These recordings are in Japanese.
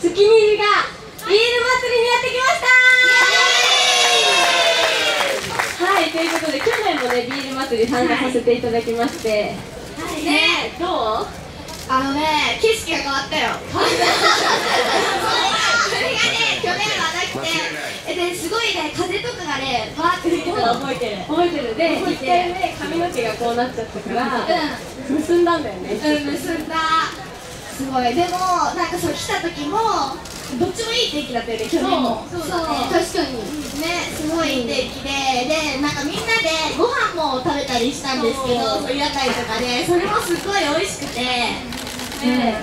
月見入りがビール祭りにやってきました。はいということで去年もねビール祭り参加させていただきまして、ね。どう？あのね景色が変わったよ。それがね去年はなくて。えですごいね風とかがねバーって吹いてたの覚えてる。覚えてる。で一回ね。髪の毛がこうなっちゃったから結んだんだよね。うん結んだすごい。でもなんかそう来た時もどっちもいい天気だったよね去年も。そう。そうだね。確かに。ねすごいいい天気で。でなんかみんなでご飯も食べたりしたんですけどそう。屋台とかでそれもすごい美味しくて。ね。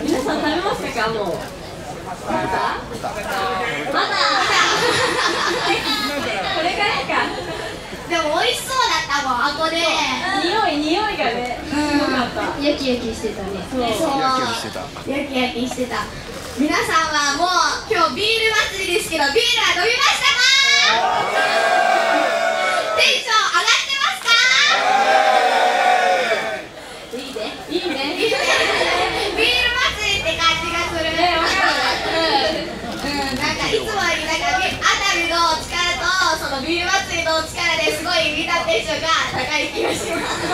皆さん食べましたかもう？食べたまだ。これからか。でも美味しそうだったもんあこで。匂い匂いがねすごかったヤキヤキしてたね。そう。そうヤキヤキしてた。皆さんはもう今日ビール祭りですけどビールは飲みましたかテンション上がってますかいいねいいねビール祭りって感じがするねわかうん、うん、なんかいつもよりなんか熱海の力のビール祭りの力ですごいみんなテンションが高い気がします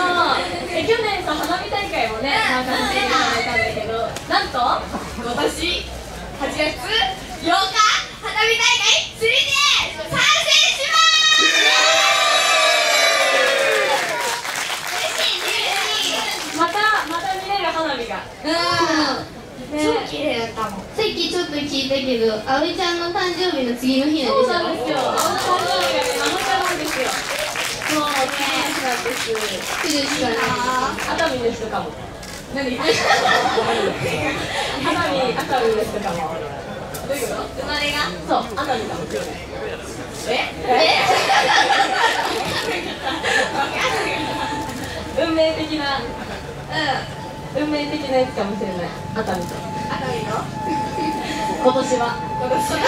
去年と？花火大会もね参加させていただいたんだけどなんと今年8月8日花火大会釣りで参戦しますまたまた見れる花火がうんね超綺麗だったもんさっきちょっと聞いたけど、あおいちゃんの誕生日の次の日なんそうでしょなんですよあの誕生日がね7日なんですよそうねなんです来るしかない。熱海の人かも。何？花火人かも。どういうこと？生まれが？そう。熱海かもえ？運命的な。うん。運命的なやつかもしれない。熱海と熱海の今年は。今年は？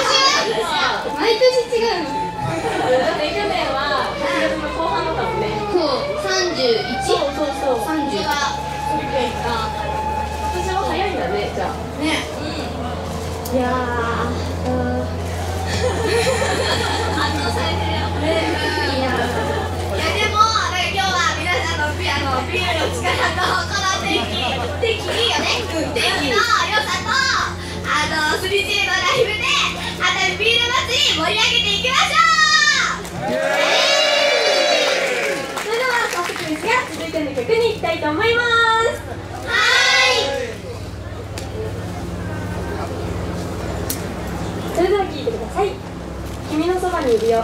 毎年違うの。だって去年は8月の後半だったもんね。そう、三十一。そうそうそう。三十。はそれくらいか今年は早いんだねじゃあ。ね。いやー。うん。圧倒されてるよねいやいやでも今日は皆さんのビあのビールの力とこの天気天気いいよね。天気の良さとあの 3G のライブで熱海ビール祭り盛り上げていきましょうそれでは早速ですが続いての曲に行きたいと思います。はそれでは聴いてください。君のそばにいるよ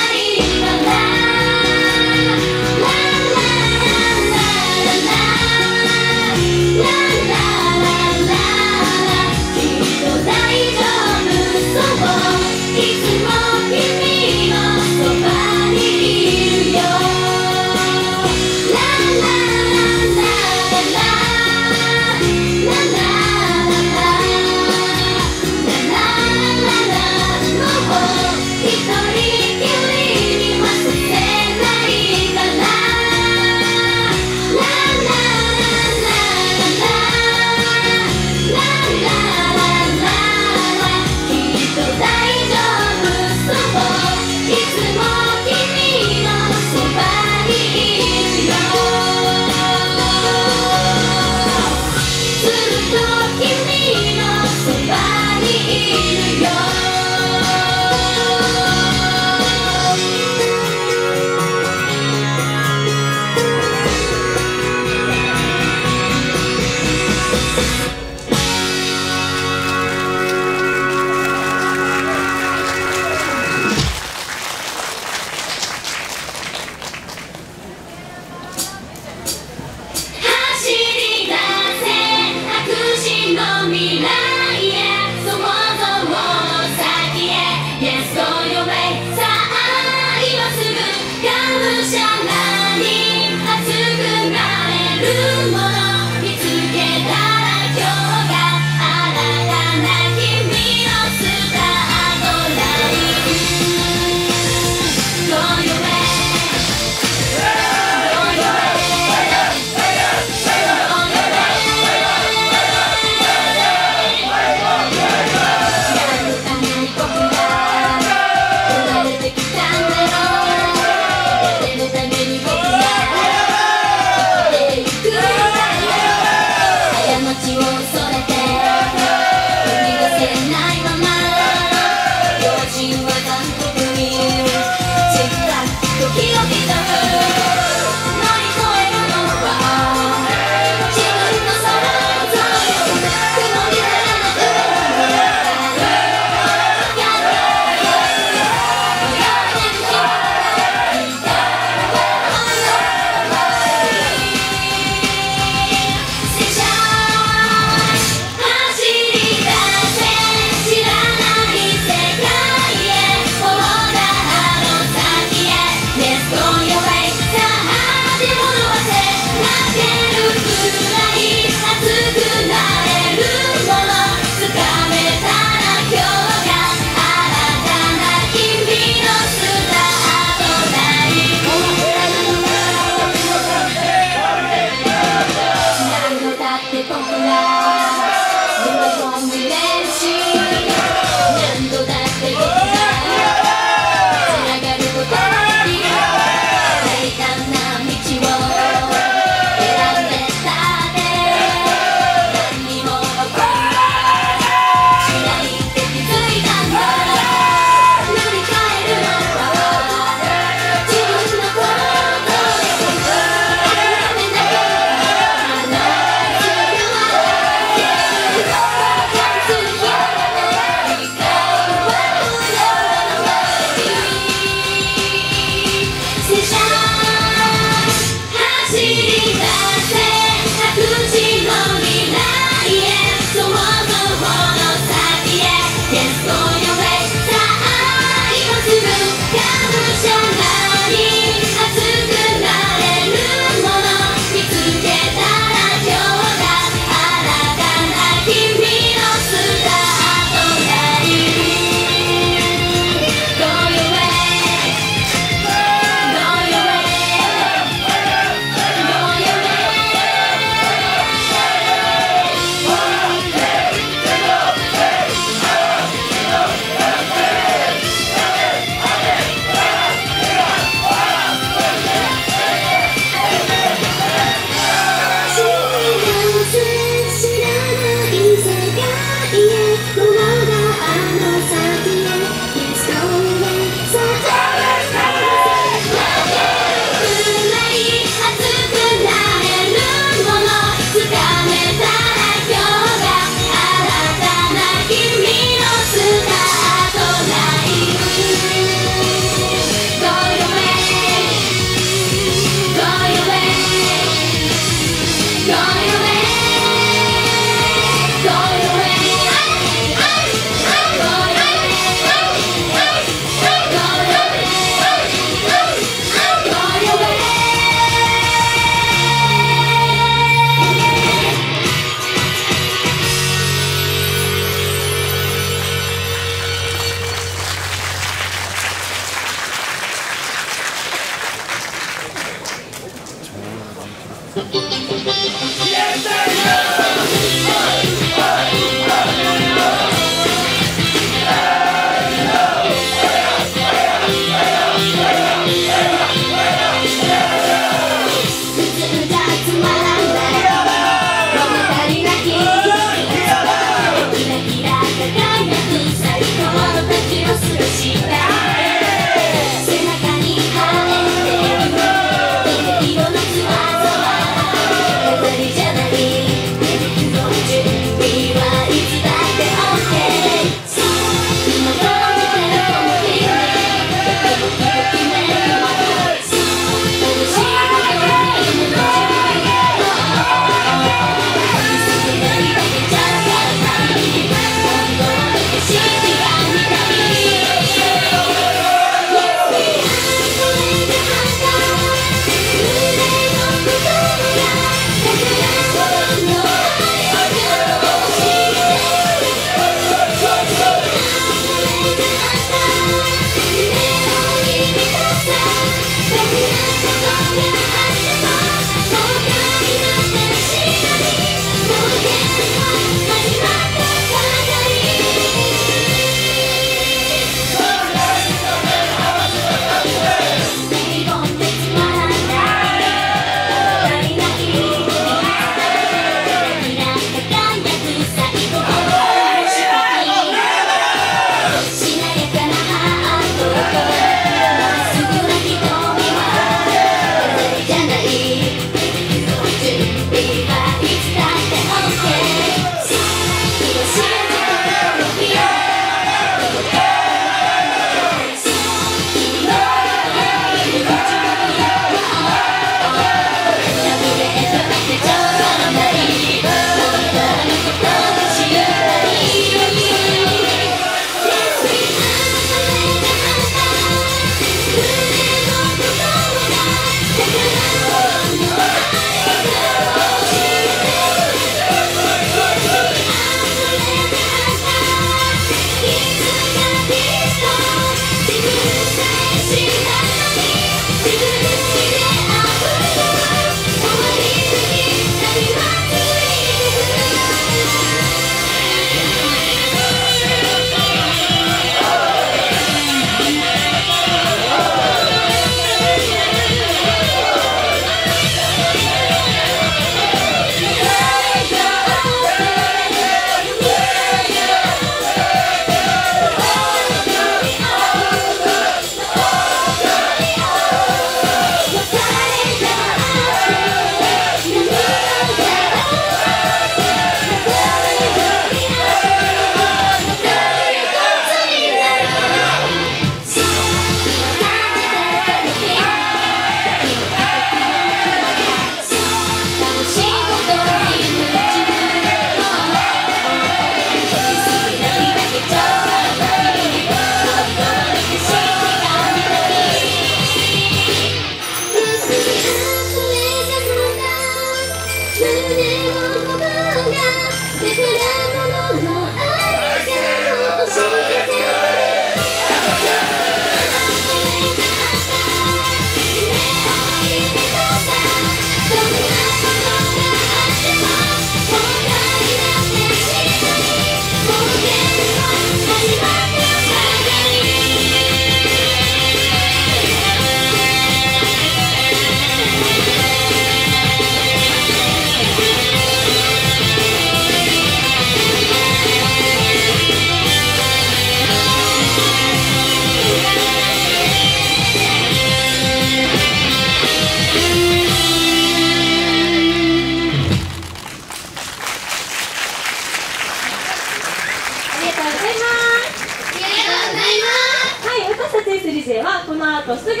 とすぐ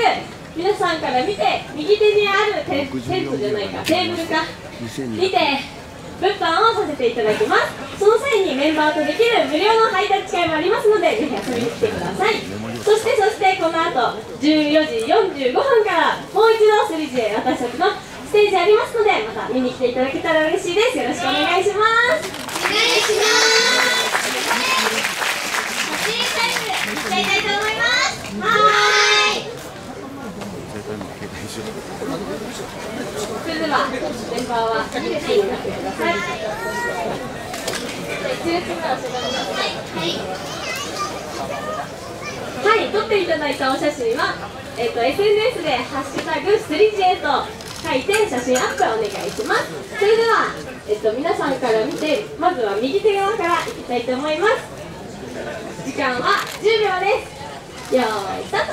皆さんから見て右手にあるテテントじゃないかテーブルか見て物販をさせていただきます。その際にメンバーとできる無料のハイタッチ会もありますのでぜひ遊びに来てください。そしてそしてこの後14時45分からもう一度 3J 私たちのステージありますのでまた見に来ていただけたら嬉しいです。よろしくお願いします。お願いしますはい一列目ははい、撮っていただいたお写真は、えっと SNS で「ハッシュタグ 3J」と書いて写真アップお願いします。それでは、えっと皆さんから見てまずは右手側からいきたいと思います。時間は10秒です。よーいスタート。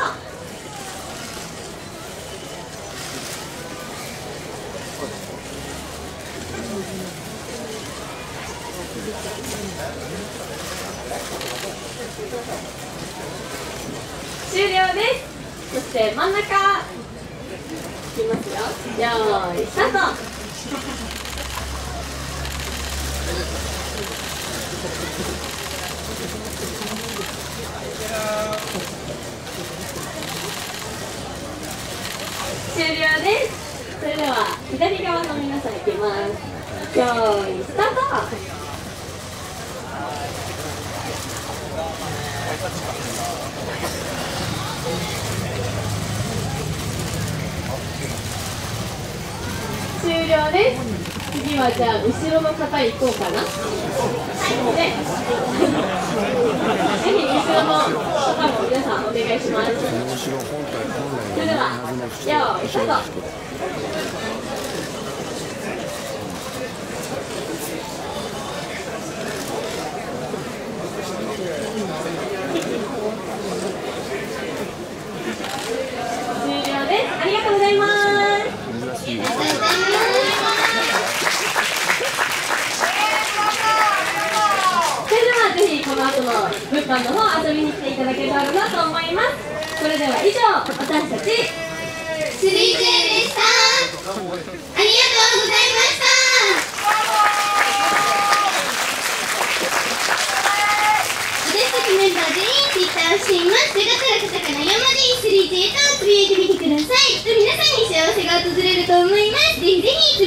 終了です。そして真ん中。いきますよ。よーいスタート。終了です。それでは左側の皆さんいきますよーいスタート終了です次はじゃあ後ろの方行こうかな。はいでぜひ後ろの方も皆さんお願いしますそれではよーいスタート終了です。ありがとうございますそれではぜひこの後の物販の方遊びに来ていただければなと思います。それでは以上私たち 3J でしたありがとうございました私たちメンバー全員 Twitter をしています。よかったらカタカナ4文字 3J とつぶやいてみてくださいと皆さんに幸せが訪れると思います。ぜひぜひ